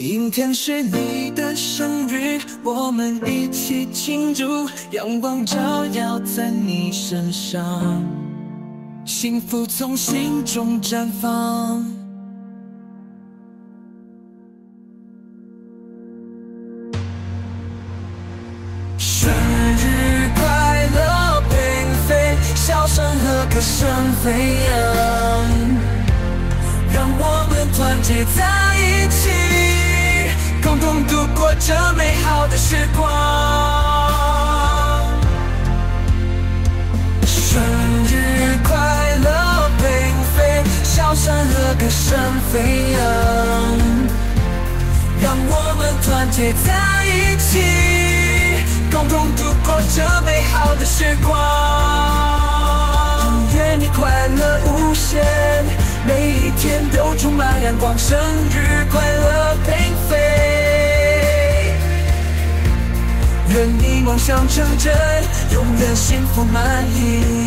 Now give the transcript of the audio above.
今天是你的生日，我们一起庆祝，阳光照耀在你身上，幸福从心中绽放。生日快乐，并非笑声和歌声飞扬，让我们团结在时光。生日快乐，并非笑声和歌声飞扬，让我们团结在一起，共同度过这美好的时光。愿你快乐无限，每一天都充满阳光。生日快乐，并愿你梦想成真，永远幸福满意。